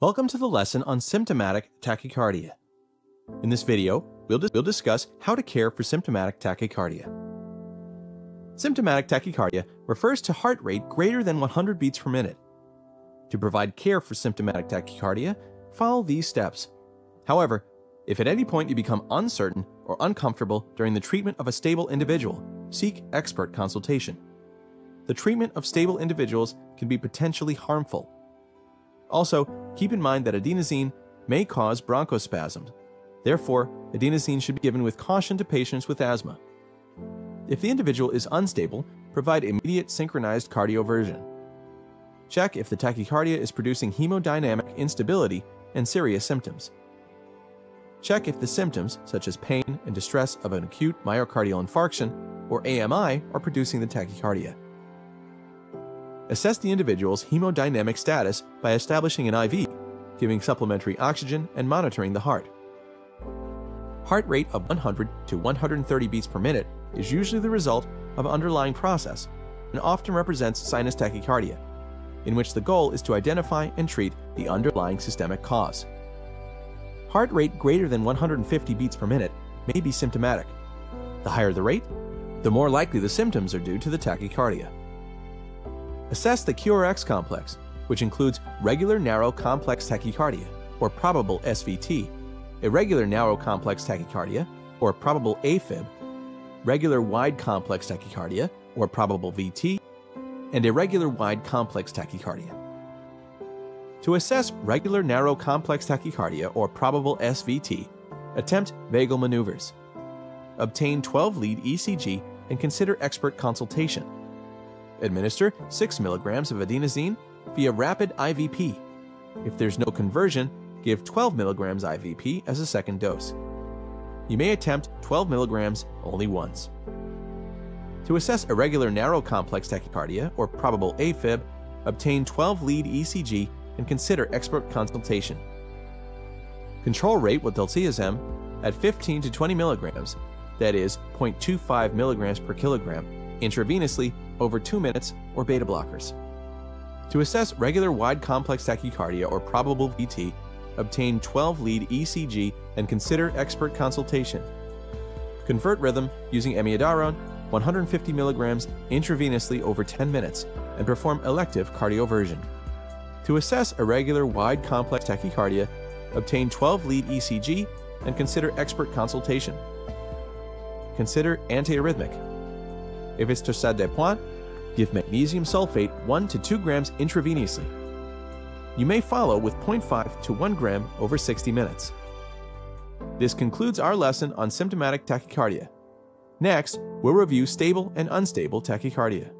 Welcome to the lesson on symptomatic tachycardia. In this video, we'll, we'll, discuss how to care for symptomatic tachycardia. Symptomatic tachycardia refers to heart rate greater than 100 beats per minute. To provide care for symptomatic tachycardia, follow these steps. However, if at any point you become uncertain or uncomfortable during the treatment of a stable individual, seek expert consultation. The treatment of stable individuals can be potentially harmful also, keep in mind that adenosine may cause bronchospasms. Therefore, adenosine should be given with caution to patients with asthma. If the individual is unstable, provide immediate synchronized cardioversion. Check if the tachycardia is producing hemodynamic instability and serious symptoms. Check if the symptoms, such as pain and distress of an acute myocardial infarction, or AMI, are producing the tachycardia. Assess the individual's hemodynamic status by establishing an IV, giving supplementary oxygen, and monitoring the heart. Heart rate of 100 to 130 beats per minute is usually the result of underlying process and often represents sinus tachycardia, in which the goal is to identify and treat the underlying systemic cause. Heart rate greater than 150 beats per minute may be symptomatic. The higher the rate, the more likely the symptoms are due to the tachycardia. Assess the QRS complex, which includes regular narrow complex tachycardia, or probable SVT, irregular narrow complex tachycardia, or probable AFib, regular wide complex tachycardia, or probable VT, and irregular wide complex tachycardia. To assess regular narrow complex tachycardia, or probable SVT, attempt vagal maneuvers. Obtain 12 lead ECG and consider expert consultation. Administer 6 mg of adenosine via rapid IVP. If there's no conversion, give 12 mg IVP as a second dose. You may attempt 12 mg only once. To assess irregular narrow complex tachycardia or probable AFib, obtain 12 lead ECG and consider expert consultation. Control rate with diltiazem at 15 to 20 milligrams, that is 0.25 milligrams per kilogram, intravenously over 2 minutes or beta blockers. To assess regular wide complex tachycardia or probable VT, obtain 12 lead ECG and consider expert consultation. Convert rhythm using amiodarone 150 mg intravenously over 10 minutes and perform elective cardioversion. To assess irregular wide complex tachycardia, obtain 12 lead ECG and consider expert consultation. Consider antiarrhythmic if it's torsade de pointe, give magnesium sulfate 1 to 2 grams intravenously. You may follow with 0.5 to 1 gram over 60 minutes. This concludes our lesson on symptomatic tachycardia. Next, we'll review stable and unstable tachycardia.